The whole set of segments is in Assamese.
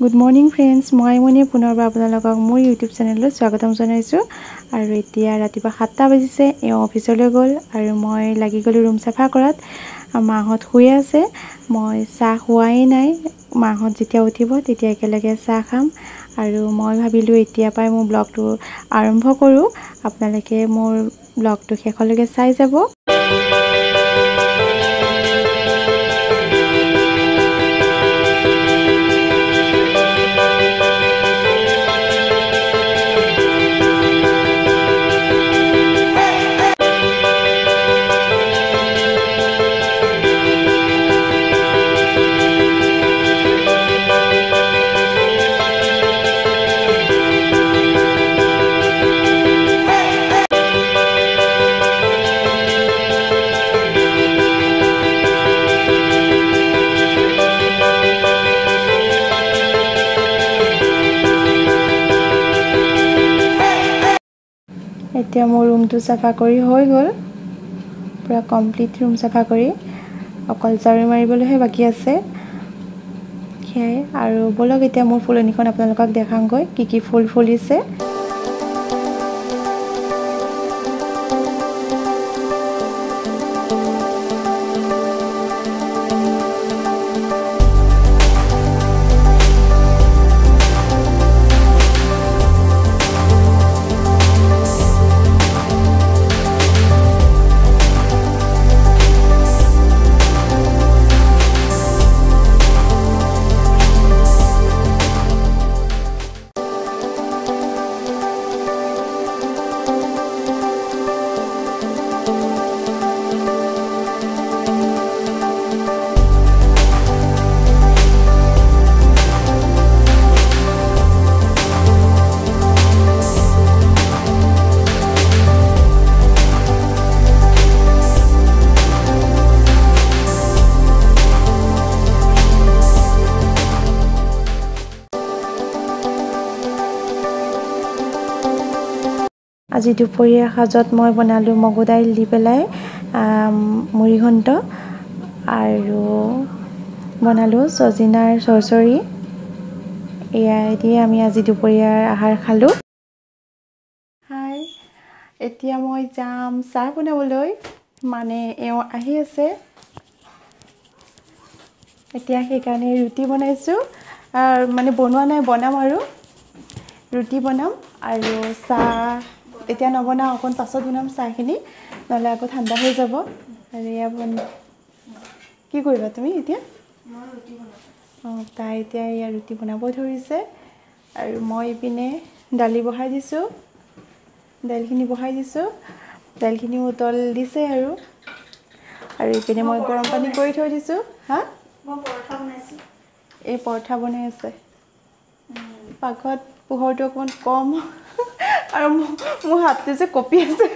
গুড মৰ্ণিং ফ্ৰেণ্ডছ মই মনি পুনৰবাৰ আপোনালোকক মোৰ ইউটিউব চেনেললৈ স্বাগতম জনাইছোঁ। আৰু এতিয়া ৰাতিপুৱা সাতটা বাজিছে এওঁ অফিচলৈ গ'ল আৰু মই লাগি গ'লোঁ ৰুম চাফা কৰাত। মাহঁত শুই আছে মই চাহ খোৱাই নাই। মাহঁত যেতিয়া উঠিব তেতিয়া একেলগে চাহ খাম। আৰু মই ভাবিলোঁ এতিয়াৰ পৰাই মোৰ ব্লগটো আৰম্ভ কৰোঁ। আপোনালোকে মোৰ ব্লগটো শেষলৈকে চাই যাব। এতিয়া মোৰ ৰুমটো চাফা কৰি হৈ গ'ল। পূৰা কমপ্লিট ৰুম চাফা কৰি। অকল ঝাৰু মাৰিবলৈহে বাকী আছে। সেয়াই। আৰু ব'লক এতিয়া মোৰ ফুলনিখন আপোনালোকক দেখাওঁগৈ কি কি ফুল ফুলিছে। আজি দুপৰীয়া সাজত মই বনালোঁ মগু দাইল দি পেলাই মুড়িঘণ্ট আৰু বনালোঁ চজিনাৰ চৰচৰি। এয়াই দিয়ে আমি আজি দুপৰীয়াৰ আহাৰ খালোঁ। হাই এতিয়া মই যাম চাহ বনাবলৈ। মানে এওঁ আহি আছে। এতিয়া সেইকাৰণে ৰুটি বনাইছোঁ। মানে বনোৱা নাই বনাম আৰু। ৰুটি বনাম আৰু চাহ এতিয়া নবনাওঁ অকণ পাছত বনাম চাহখিনি নহ'লে আকৌ ঠাণ্ডা হৈ যাব। আৰু এয়া বন কি কৰিবা তুমি এতিয়া? অঁ তাই এতিয়া এয়া ৰুটি বনাব ধৰিছে। আৰু মই ইপিনে দালি বহাই দিছোঁ। দাইলখিনি বহাই দিছোঁ। দাইলখিনি উতল দিছে আৰু। আৰু ইপিনে মই গৰম পানী কৰি থৈ দিছোঁ। হা? এই পৰঠা বনাই আছে। পাকঘৰত পোহৰটো অকণমান কম। আৰু মোৰ হাতটো যে কঁপি আছে।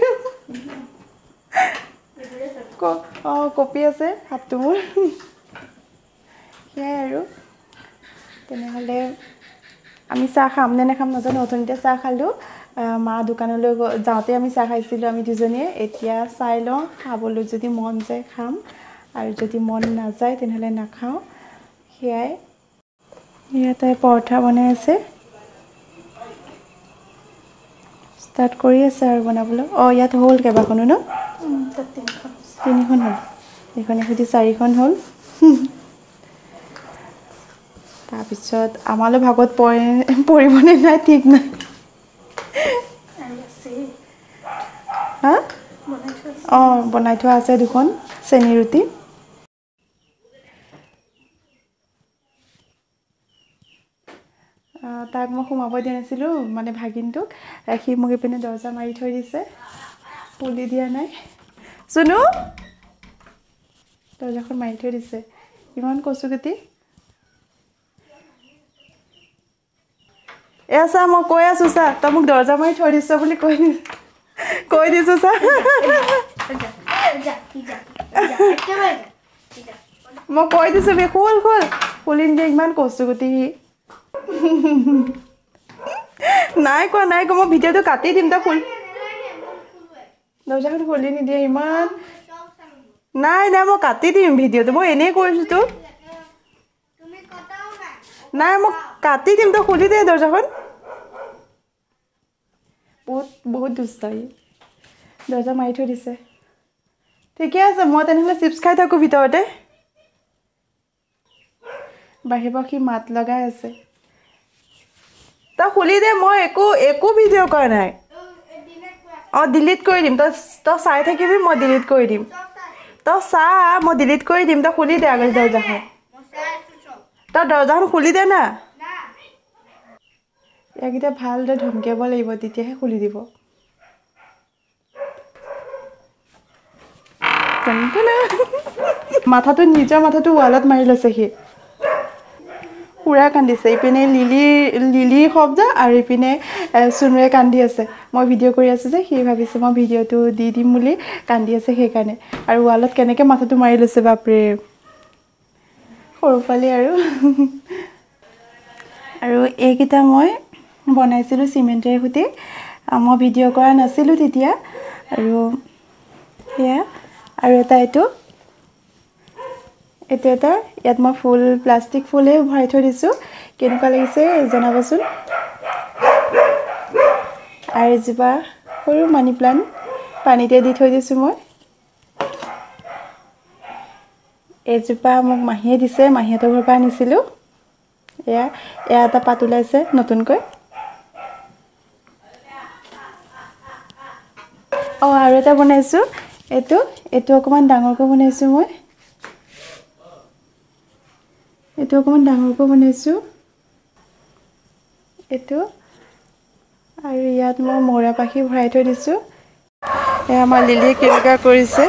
অঁ কঁপি আছে হাতটো মোৰ। সেয়াই আৰু। তেনেহ'লে আমি চাহ খাম নে নাখাম নাজানো। অথনিতে চাহ খালোঁ। মা দোকানলৈ যাওঁতে আমি চাহ খাইছিলোঁ আমি দুজনীয়ে। এতিয়া চাই লওঁ খাবলৈ যদি মন যায় খাম। আৰু যদি মন নাযায় তেনেহ'লে নাখাওঁ। সেয়াই। ইয়াতে পৰঠা বনাই আছে। ষ্টাৰ্ট কৰি আছে আৰু বনাবলৈ। অঁ ইয়াত হ'ল কেইবাখনো ন? তিনিখন হ'ল। এইখনে সৈতে চাৰিখন হ'ল। তাৰপিছত আমালৈ ভাগত পৰে পৰিবনে নাই ঠিক নাই। হা? অঁ বনাই থোৱা আছে দুখন চেনী ৰুটি। তাক মই সোমাব দিয়া নাছিলোঁ মানে ভাগিনটোক। সি মোক ইপিনে দৰ্জা মাৰি থৈ দিছে। খুলি দিয়া নাই। চুনু দৰ্জাখন মাৰি থৈ দিছে। ইমান কচুগুটি এয়া চা মই কৈ আছোঁ চা তই মোক দৰ্জা মাৰি থৈ দিছ বুলি কৈ দি কৈ দিছোঁ চা। মই কৈ দিছোঁ খোল খোল। খুলি নিদিয়ে ইমান কচুগুটি সি নাই কোৱা নাই কোৱা মই ভিডিঅ'টো কাটি দিম তই খুলি দৰ্জাখন খুলি নিদিয়ে ইমান। নাই নাই মই কাটি দিম ভিডিঅ'টো মই এনেই কৰিছোঁ তো তুমি কটাও নাই মই কাটি দিম তই খুলি দে দৰ্জাখন। বহুত বহুত দুষ্ট ই দৰ্জা মাৰি থৈ দিছে। ঠিকে আছে মই তেনেহ'লে চিপছ খাই থাকোঁ ভিতৰতে। পৰা সি মাত লগাই আছে। তই খুলি দে মই একো একো ভিডিঅ' কৰা নাই। অঁ ডিলিট কৰি দিম। তই তই চাই থাকিবি মই ডিলিট কৰি দিম। তই চা মই ডিলিট কৰি দিম। তই খুলি দে আগতে দৰ্জাখন। তই দৰ্জাখন খুলি দে না। ইয়াক এতিয়া ভালদৰে ধমকিয়াব লাগিব তেতিয়াহে খুলি দিব। মাথাটো নিজৰ মাথাটো ৱালত মাৰি লৈছে সি পুৰা কান্দিছে। ইপিনে লিলিৰ লিলিৰ শব্দ আৰু ইপিনে চুনুৱে কান্দি আছে। মই ভিডিঅ' কৰি আছোঁ যে সি ভাবিছে মই ভিডিঅ'টো দি দিম বুলি কান্দি আছে সেইকাৰণে। আৰু ৱালত কেনেকৈ মাথাটো মাৰি লৈছে বাপৰে। সৰু পোৱালি আৰু। আৰু এইকেইটা মই বনাইছিলোঁ চিমেণ্টেৰে সৈতে। মই ভিডিঅ' কৰা নাছিলোঁ তেতিয়া। আৰু সেয়া। আৰু এটা এইটো এইটো এটা ইয়াত মই ফুল প্লাষ্টিক ফুলেই ভৰাই থৈ দিছোঁ। কেনেকুৱা লাগিছে জনাবচোন? আৰু এজোপা সৰু মানি প্লাণ্ট পানীতে দি থৈ দিছোঁ মই। এজোপা মোক মাহীয়ে দিছে মাহীহঁতৰ ঘৰৰ পৰা আনিছিলোঁ। এয়া এয়া এটা পাত ওলাইছে নতুনকৈ। অঁ আৰু এটা বনাইছোঁ। এইটো এইটো অকণমান ডাঙৰকৈ বনাইছোঁ মই। এইটো অকণমান ডাঙৰকৈ বনাইছোঁ। এইটো। আৰু ইয়াত মই মৌৰা পাখি ভৰাই থৈ দিছোঁ। এয়া আমাৰ লিলিয়ে কেনেকুৱা কৰিছে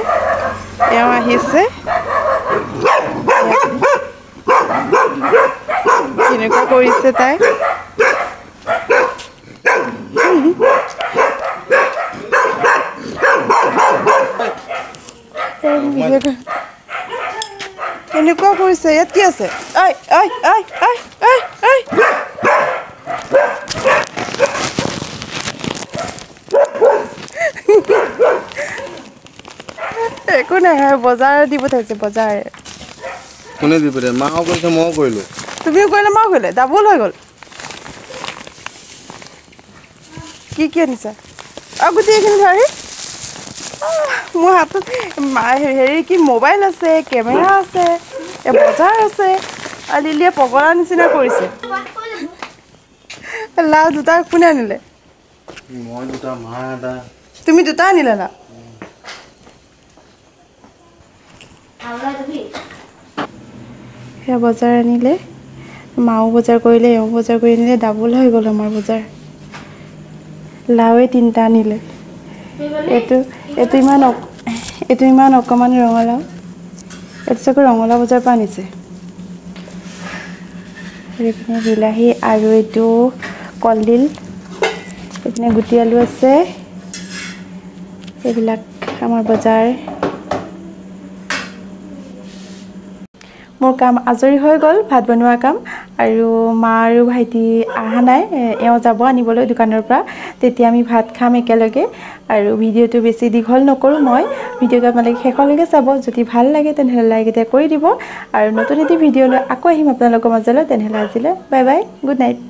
এওঁ আহিছে। কেনেকুৱা কৰিছে তাই। কেনেকুৱা কৰিছে ইয়াত কি আছে? ঐ ঐ ঐ ঐ ঐ ঐ একো নহয় বজাৰ দি পঠাইছে বজাৰ। কোনে দি পঠিয়াই? মাও কৰিছে ময়ো কৰিলোঁ। তুমিও কৰিলে মই কৰিলে? ডাবল হৈ গ'ল। কি কি আনিছা? আৰু গোটেই এইখিনি ধৰি মোৰ হাতত হেৰি কি মোবাইল আছে কেমেৰা আছে বজাৰ আছে আৰু লিলিয়ে পগলা নিচিনা কৰিছে। লাও দুটা কোনে আনিলে? তুমি দুটা আনিলা লাও? সেয়া বজাৰ আনিলে মাও বজাৰ কৰিলে এওঁ বজাৰ কৰি আনিলে ডাবল হৈ গ'ল আমাৰ বজাৰ। লাওৱে তিনিটা আনিলে। এইটো এইটো ইমান এইটো ইমান অকণমান ৰঙালাও এইটো চাগৈ ৰঙালাও বজাৰৰ পৰা আনিছে। এইপিনে বিলাহী আৰু এইটো কলডিল। এইপিনে গুটি আলু আছে। এইবিলাক আমাৰ বজাৰ। মোৰ কাম আজৰি হৈ গ'ল ভাত বনোৱা কাম। আৰু মা আৰু ভাইটি অহা নাই এওঁ যাব আনিবলৈ দোকানৰ পৰা। তেতিয়া আমি ভাত খাম একেলগে আৰু ভিডিঅ'টো বেছি দীঘল নকৰোঁ মই। ভিডিঅ'টো আপোনালোকে শেষলৈকে চাব যদি ভাল লাগে তেনেহ'লে লাইক এটা কৰি দিব। আৰু নতুন এটি ভিডিঅ' লৈ আকৌ আহিম আপোনালোকৰ মাজলৈ তেনেহ'লে আজিলৈ বাই বাই গুড নাইট